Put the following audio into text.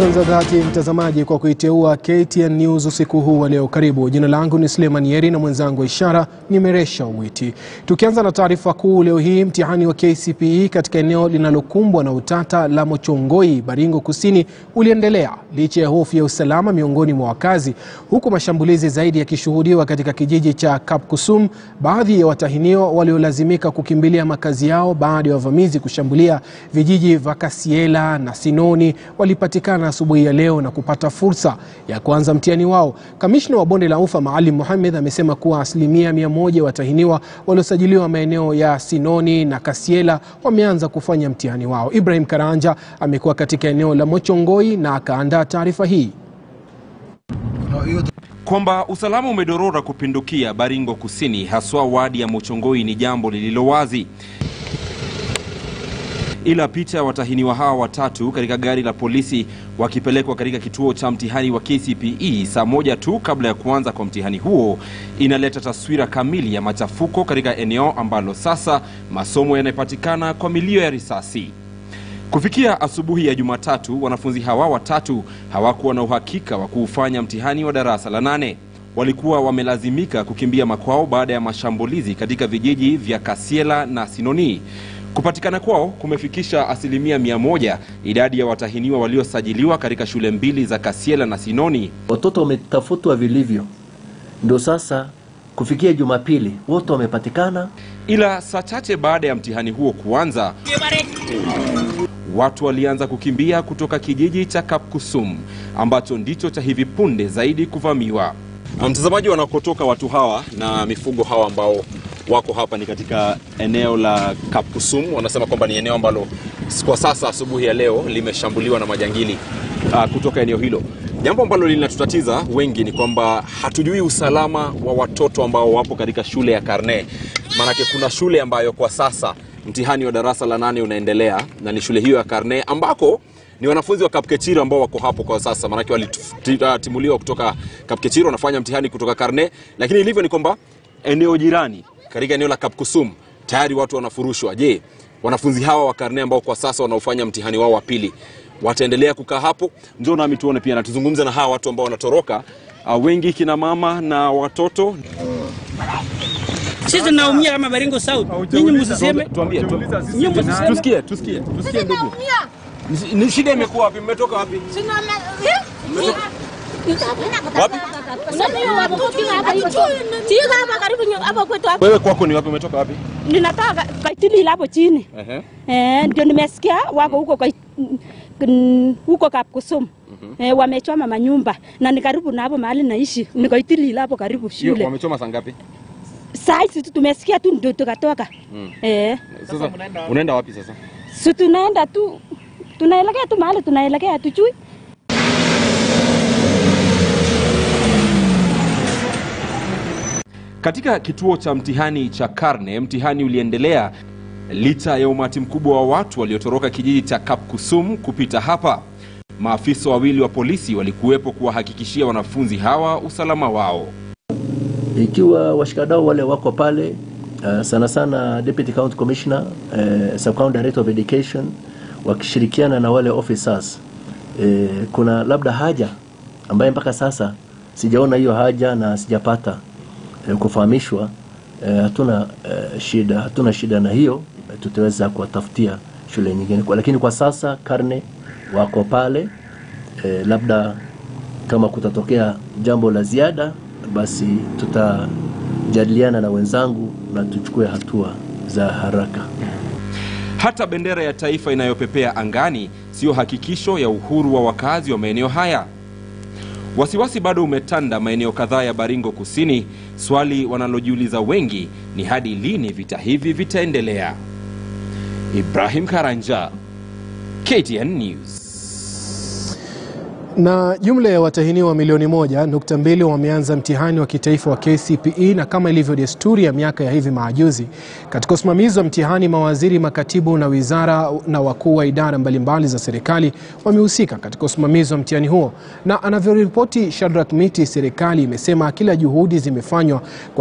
Shukran za dhati mtazamaji kwa kuiteua KTN News usiku huu wa leo. Karibu. Jina langu ni Suleiman Yeri na mwenzangu wa ishara ni Meresha Uwiti. Tukianza na taarifa kuu leo hii, mtihani wa KCPE katika eneo linalokumbwa na utata la Mochongoi, Baringo Kusini uliendelea licha ya hofu ya usalama miongoni mwa wakazi, huku mashambulizi zaidi yakishuhudiwa katika kijiji cha Kapkusum. Baadhi ya watahiniwa waliolazimika kukimbilia makazi yao baada ya wavamizi kushambulia vijiji vya Kasiela na Sinoni walipatikana asubuhi ya leo na kupata fursa ya kuanza mtihani wao. Kamishna wa bonde la ufa Maalim Mohamed amesema kuwa asilimia mia moja watahiniwa waliosajiliwa maeneo ya Sinoni na Kasiela wameanza kufanya mtihani wao. Ibrahim Karanja amekuwa katika eneo la Mochongoi na akaandaa taarifa hii. Kwamba usalama umedorora kupindukia Baringo Kusini, haswa wadi ya Mochongoi ni jambo lililo wazi ila picha watahiniwa hawa watatu katika gari la polisi wakipelekwa katika kituo cha mtihani wa KCPE saa moja tu kabla ya kuanza kwa mtihani huo inaleta taswira kamili ya machafuko katika eneo ambalo sasa masomo yanapatikana kwa milio ya risasi. Kufikia asubuhi ya Jumatatu, wanafunzi hawa watatu hawakuwa na uhakika wa kuufanya mtihani wa darasa la nane. Walikuwa wamelazimika kukimbia makwao baada ya mashambulizi katika vijiji vya Kasiela na Sinoni. Kupatikana kwao kumefikisha asilimia mia moja idadi ya watahiniwa waliosajiliwa katika shule mbili za Kasiela na Sinoni. Watoto wametafutwa vilivyo, ndio sasa kufikia Jumapili wote wamepatikana. Ila saa chache baada ya mtihani huo kuanza, watu walianza kukimbia kutoka kijiji cha Kapkusum ambacho ndicho cha hivi punde zaidi kuvamiwa. Mtazamaji, wanakotoka watu hawa na mifugo hawa ambao wako hapa ni katika eneo la Kapusum. Wanasema kwamba ni eneo ambalo kwa sasa asubuhi ya leo limeshambuliwa na majangili uh, kutoka eneo hilo. Jambo ambalo linatutatiza wengi ni kwamba hatujui usalama wa watoto ambao wapo katika shule ya Karne. Maanake kuna shule ambayo kwa sasa mtihani wa darasa la nane unaendelea na ni shule hiyo ya Karne ambako ni wanafunzi wa Kapkechiro ambao wako hapo kwa sasa, maanake walitimuliwa kutoka Kapkechiro, wanafanya mtihani kutoka Karne, lakini ilivyo ni kwamba eneo jirani katika eneo la Kapkusum tayari watu wanafurushwa. Je, wanafunzi hawa wa Karne ambao kwa sasa wanaofanya mtihani wao wa pili wataendelea kukaa hapo? Njoo nami tuone pia na tuzungumze na hawa watu ambao wanatoroka, uh, wengi kina mama na watoto. Sisi tunaumia kama Baringo South. Nyinyi msiseme. Tuambie, tuambie. Tusikie, tusikie, tusikie ndugu. Ni- Ni shida imekuwa wapi? Mmetoka wapi? Wapi? Wewe kwako ni wapi? Umetoka wapi? Ninatoka Kaitili hapo chini eh, ndio nimesikia wako huko mm, huko Kapkusum eh, wamechoma manyumba na ni karibu na hapo mahali naishi ni Kaitili hapo karibu shule. wamechoma saa ngapi? Saa hizi tu tumesikia tu ndio tukatoka eh, Sasa unaenda wapi sasa? si tunaenda tu tunaelekea tu mahali tunaelekea tujui Katika kituo cha mtihani cha Karne, mtihani uliendelea licha ya umati mkubwa wa watu waliotoroka kijiji cha Kapkusum kupita hapa. Maafisa wawili wa polisi walikuwepo kuwahakikishia wanafunzi hawa usalama wao. Ikiwa washikadau wale wako pale uh, sana sana Deputy County Commissioner uh, Sub County Director of Education wakishirikiana na wale officers uh, kuna labda haja ambaye mpaka sasa sijaona hiyo haja na sijapata kufahamishwa eh, hatuna eh, shida hatuna shida na hiyo uh, tutaweza kuwatafutia shule nyingine kwa, lakini kwa sasa Karne wako pale eh, labda kama kutatokea jambo la ziada basi tutajadiliana na wenzangu na tuchukue hatua za haraka. Hata bendera ya taifa inayopepea angani siyo hakikisho ya uhuru wa wakazi wa maeneo haya. Wasiwasi bado umetanda maeneo kadhaa ya Baringo Kusini. Swali wanalojiuliza wengi ni hadi lini vita hivi vitaendelea? Ibrahim Karanja, KTN News. Na jumla ya watahiniwa milioni moja nukta mbili wameanza mtihani wa kitaifa wa KCPE na kama ilivyo desturi ya miaka ya hivi majuzi, katika usimamizi wa mtihani, mawaziri, makatibu na wizara na wakuu wa idara mbalimbali za serikali wamehusika katika usimamizi wa mtihani huo, na anavyoripoti Shadrack Miti, serikali imesema kila juhudi zimefanywa kwa